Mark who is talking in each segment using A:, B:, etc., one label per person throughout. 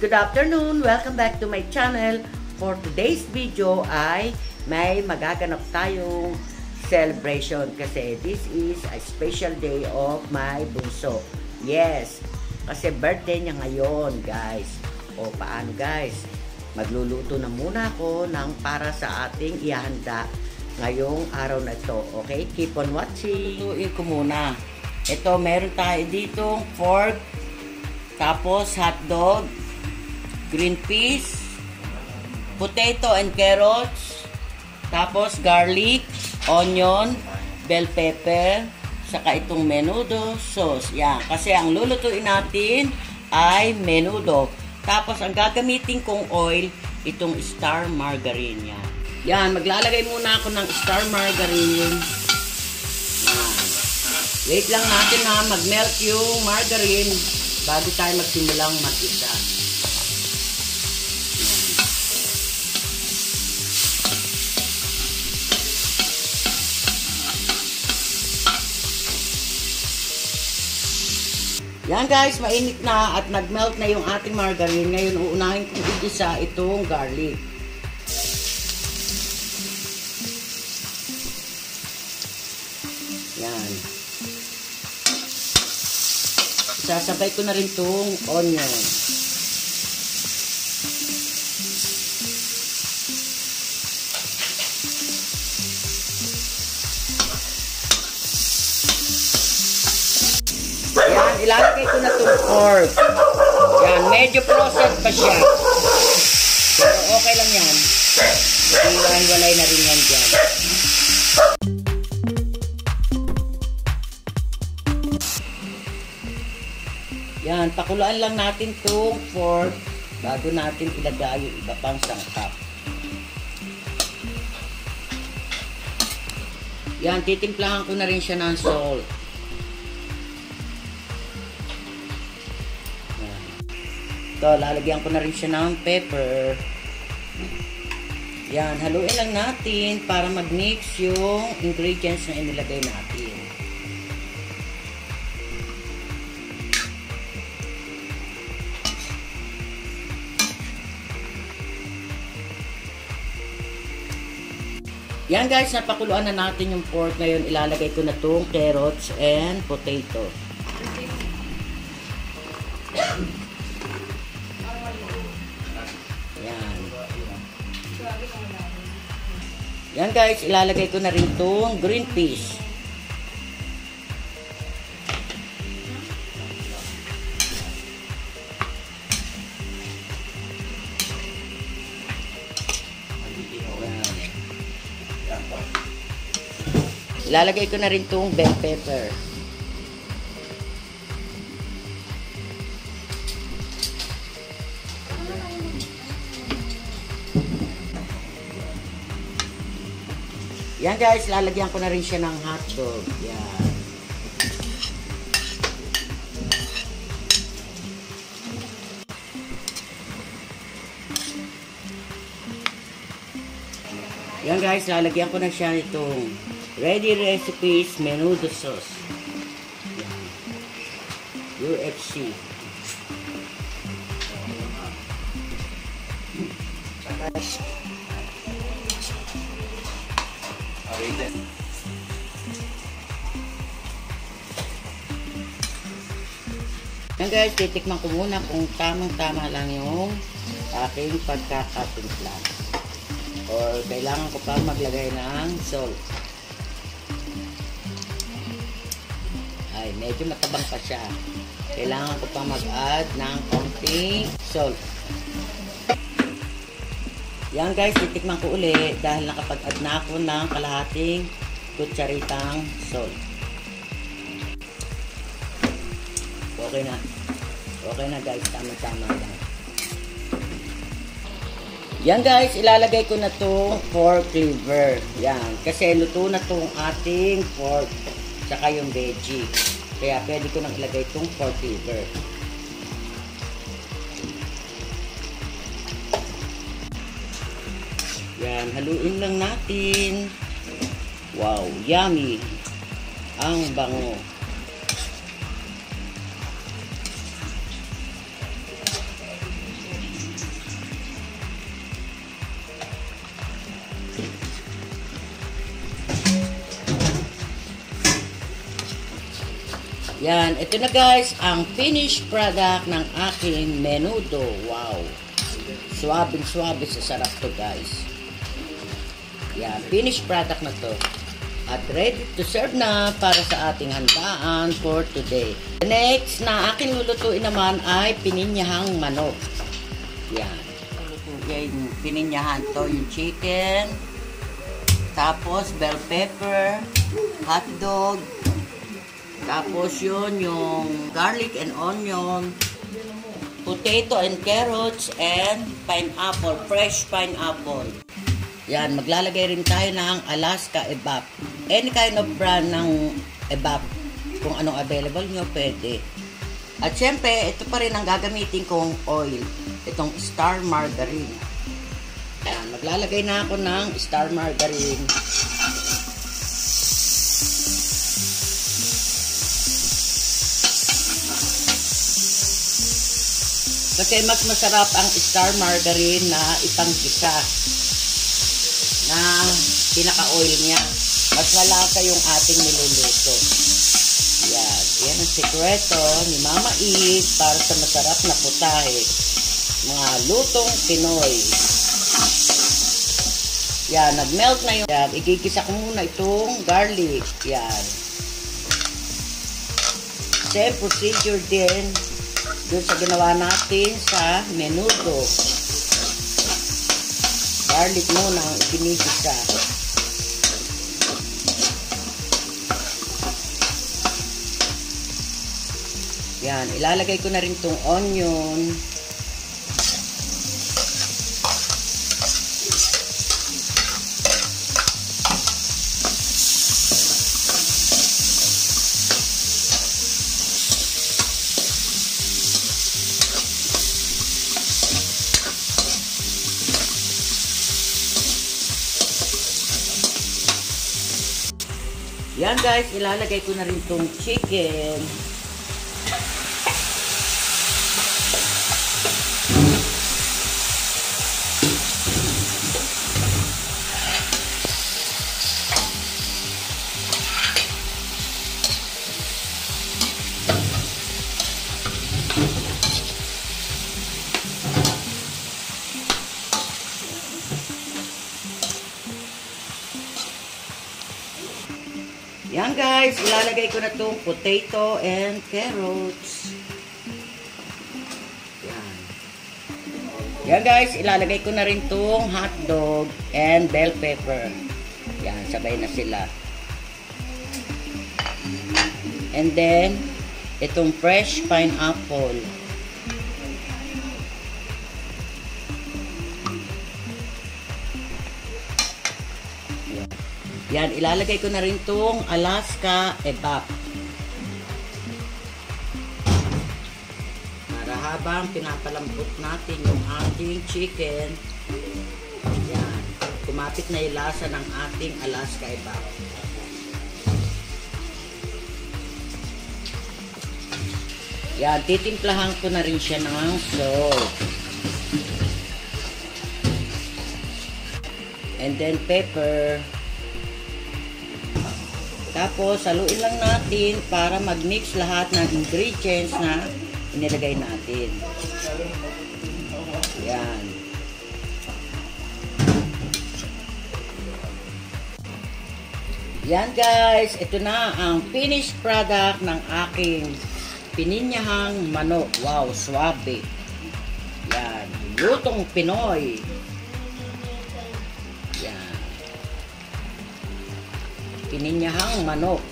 A: good afternoon! Welcome back to my channel. For today's video ay may magaganap tayong celebration kasi this is a special day of my bunso. Yes, kasi birthday niya ngayon guys. O paano guys? Magluluto na muna ako ng para sa ating ihanda ngayong araw na ito. Okay, keep on watching. Lutuin ko muna. Ito, meron tayo dito pork, tapos hotdog, green peas, potato and carrots, tapos garlic, onion, bell pepper, saka itong menudo sauce. Yan, kasi ang lulutuin natin ay menudo. Tapos ang gagamitin kong oil, itong star margarine yan. Yan, maglalagay muna ako ng star margarine. Yan. Wait lang natin na mag-melt yung margarine bago tayo magsimulang mag-isa. Yan guys, mainit na at nag-melt na yung ating margarine. Ngayon, uunahin kong igisa itong garlic. Yan. Sasabay ko na rin itong onion. Yan, ilalagay ko na itong pork. Yan, medyo processed pa siya. Pero okay lang yan. Iwan-walay na rin yan dyan. Yan, pakuluan lang natin itong pork bago natin ilagay yung iba pang sangkap. Yan, titimplahan ko na rin siya ng salt. Ito, lalagyan ko na rin siya ng pepper. Yan, haluin lang natin para mag-mix yung ingredients na inilagay natin. Yan guys, napakuluan na natin yung pork. Ngayon, ilalagay ko na itong carrots and potato. Yan guys, ilalagay ko na rin itong green peas. Ilalagay ko na rin itong bell pepper. Yan guys, lalagyan ko na rin siya ng hotdog. Yan. Yan guys, lalagyan ko na siya itong Ready Recipes Menudo Sauce. Yan. UFC. Yan guys, titikman ko muna kung tamang-tama lang yung aking pagkakatimpla. Or kailangan ko pa maglagay ng salt. Ay, medyo matabang pa siya. Kailangan ko pa mag-add ng konting salt. Yan guys, titikman ko uli dahil nakapag-add na ako ng kalahating kutsaritang salt. Okay na. Okay na guys, tama-tama lang. Yan guys, ilalagay ko na to pork liver. Yan, kasi luto na tong ating pork tsaka yung veggie. Kaya pwede ko nang ilagay itong pork liver. Ayan, haluin lang natin. Wow, yummy. Ang bango. Yan, ito na guys, ang finished product ng aking menudo. Wow. Suwabing-suwabe sa sarap to guys. Yan, finished product na to. At ready to serve na para sa ating handaan for today. The next na aking lulutuin naman ay pininyahang manok. Yan. Lulutuin, pininyahan to yung chicken. Tapos bell pepper, hotdog, tapos yun, yung garlic and onion, potato and carrots, and pineapple, fresh pineapple. Yan, maglalagay rin tayo ng Alaska Evap. Any kind of brand ng Evap. Kung anong available nyo, pwede. At syempre, ito pa rin ang gagamitin kong oil. Itong Star Margarine. Yan, maglalagay na ako ng Star Margarine. Kasi mas masarap ang star margarine na ipangkisa na pinaka-oil niya. Mas malasa yung ating niluluto. Yan. Yan ang sekreto ni Mama E para sa masarap na putahe. Mga lutong Pinoy. Yan. Nag-melt na yung... Yan. Igigisa ko muna itong garlic. Yan. Same procedure din doon sa ginawa natin sa menudo. Garlic muna ang ikinigisa. Yan, ilalagay ko na rin tong onion. Yan guys, ilalagay ko na rin tong chicken. Ilalagay ko na itong potato and carrots. Yan. Yan guys, ilalagay ko na rin itong hotdog and bell pepper. Yan, sabay na sila. And then, itong fresh pineapple. Yan, ilalagay ko na rin tong Alaska Evap. Para habang pinapalambot natin yung ating chicken, yan, kumapit na yung lasa ng ating Alaska Evap. Yan, titimplahan ko na rin siya ng salt. And then pepper. Tapos, saluin lang natin para mag-mix lahat ng ingredients na inilagay natin. Yan. Yan guys, ito na ang finished product ng aking pininyahang manok. Wow, swabe. Yan, lutong Pinoy. Pininyahang manok.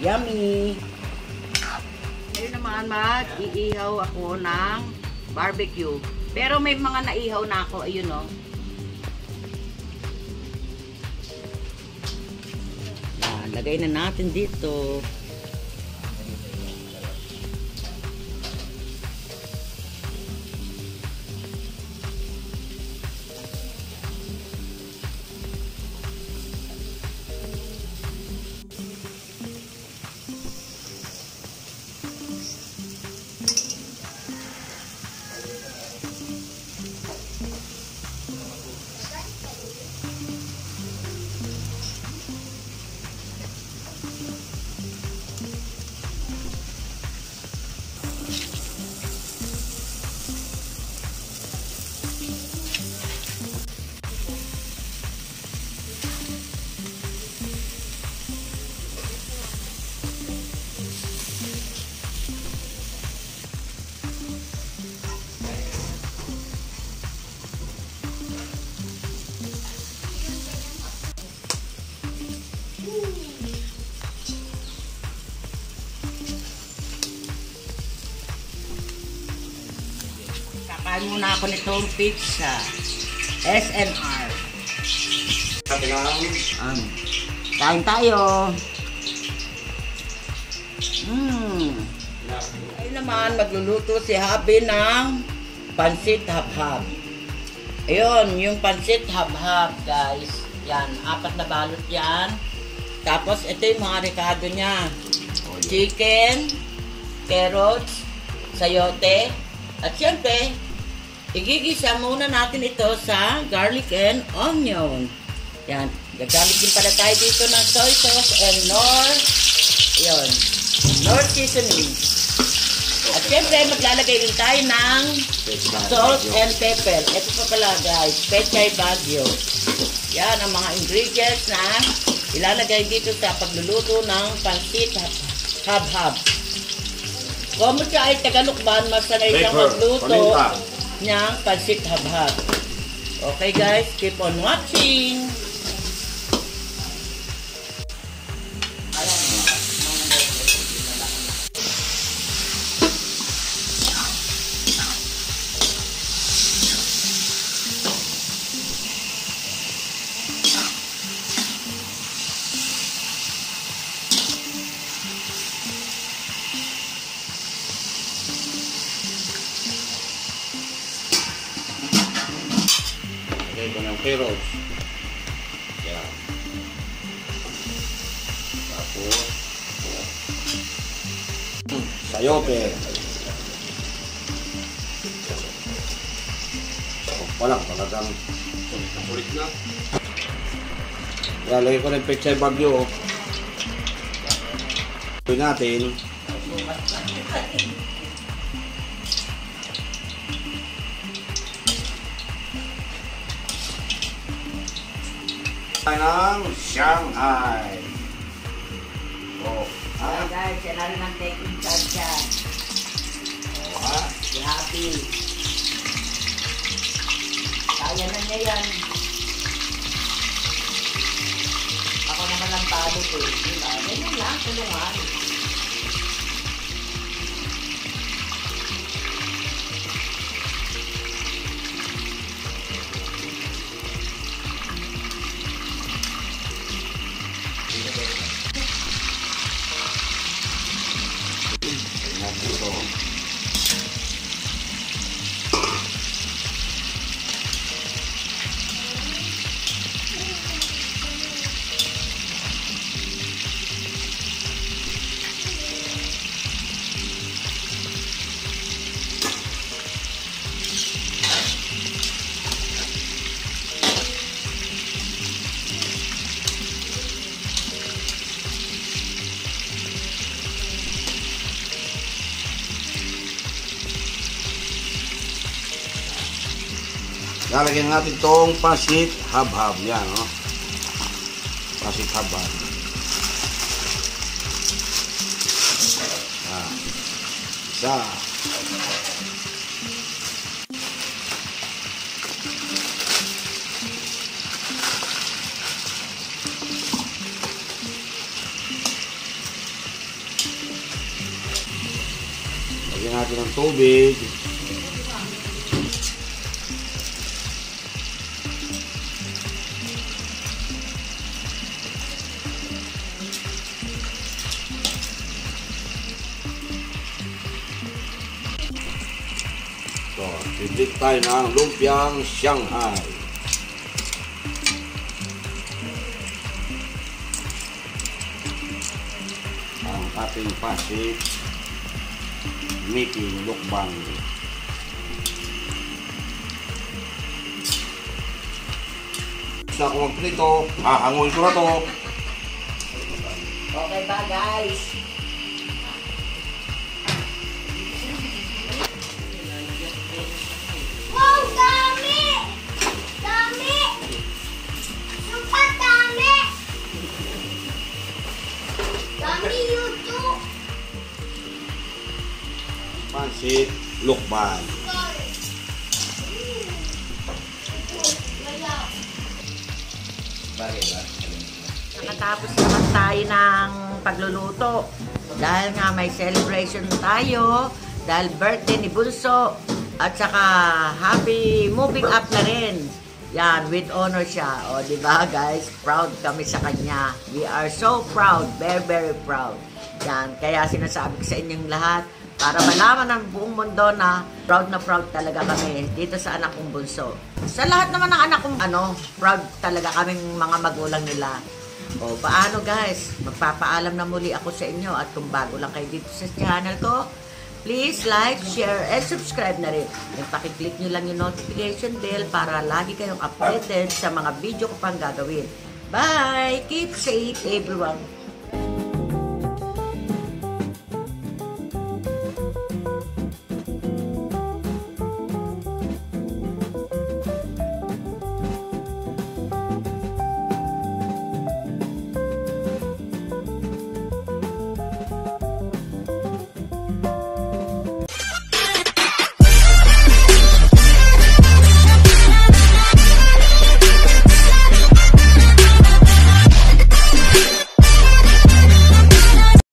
A: Yummy! Ngayon naman, mag-iihaw ako ng barbecue. Pero may mga naihaw na ako. Ayun, oh. Yan, lagay na natin dito. Ako nitong pizza. SNR. Um, kain tayo. Mmm. Ay naman, magluluto si Habi ng pansit hab-hab. Ayun, yung pansit hab-hab, guys. Yan, apat na balot yan. Tapos, ito yung mga rekado niya. Chicken, carrots, sayote, at syempre, igigisa muna natin ito sa garlic and onion. Yan, gagamit din pala tayo dito ng soy sauce and nor, yun, nor seasoning. At syempre, maglalagay din tayo ng salt and pepper. Ito pa pala guys, pechay bagyo. Yan ang mga ingredients na ilalagay dito sa pagluluto ng pansit hab-hab. Kung mo siya ay tagalukban, masanay siya
B: Pepper,
A: magluto
B: paminta.
A: Niyang pansit hab-hab. Okay guys, keep on watching!
B: Carrots. Yan. Tapos, sayote. O pa lang, talagang kulit na. Yan, lagay ko ng pechay bagyo. Ito natin. Ng Shanghai. Oh, ha?
A: guys, yan na rin ang taking charge yan.
B: Oh, ha?
A: Si Happy. Kaya na niya yan. Ako naman ang talo ko. eh. Diba? Ganyan lang, tulungan.
B: Lalagyan natin tong pasit hab-hab. Yan, no? Pasit hab-hab. Ah. Isa. Lagyan natin ng tubig. ก็ติดติดใต้นางลุงยางเชีย
A: งไฮ้
C: ทางปาติง
B: ปาติมีกิ่งลูกบังจากวันนี้โตอาหางวนตัวโต
A: Okay, bye guys.
B: Pasit Lukbang.
A: Nakatapos naman tayo ng pagluluto. Dahil nga may celebration tayo, dahil birthday ni Bunso. At saka, happy moving up na rin. Yan, with honor siya. O, di ba guys? Proud kami sa kanya. We are so proud. Very, very proud. Yan, kaya sinasabi ko sa inyong lahat, para malaman ng buong mundo na proud na proud talaga kami dito sa anak kong bunso. Sa lahat naman ng anak kong ano, proud talaga kaming mga magulang nila. O, paano guys? Magpapaalam na muli ako sa inyo at kung bago lang kayo dito sa channel ko, please like, share, and subscribe na rin. And pakiclick nyo lang yung notification bell para lagi kayong updated sa mga video ko pang gagawin. Bye! Keep safe everyone!